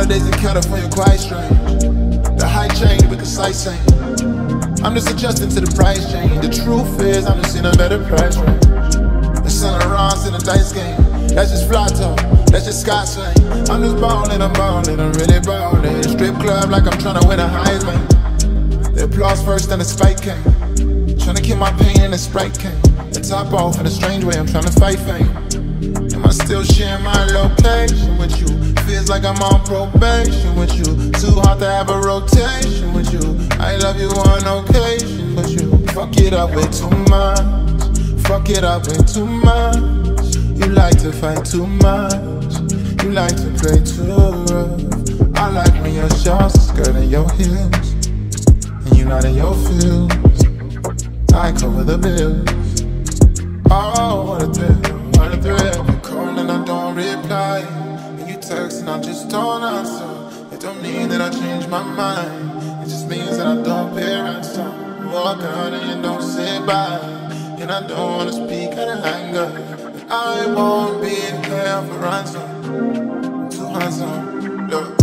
Holidays in California quite strange. The high chain with the sightseeing. I'm just adjusting to the price change. The truth is, I'm just in a better price range. The Saint Laurents in a dice game. That's just fly talk. That's just Scott slang. I'm just ballin', I'm ballin', I'm really ballin'. Strip club like I'm tryna win a Heisman. The applause first, then the spike came. Tryna kill my pain and the sprite came. The top off in a strange way, I'm tryna fight fame. Am I still sharing my location with you? Feels like I'm on probation with you. Too hard to have a rotation with you. I love you on occasion, but you fuck it up way too much. Fuck it up way too much. You like to fight too much. You like to play too rough. I like when your shorts are skirting your heels. And you're not in your feels. I cover the bills. Oh, and I just don't answer. It don't mean that I change my mind. It just means that I don't pay ransom. Walk out and you don't say bye. And I don't wanna speak out of anger. I won't be in for ransom. Too handsome. Look.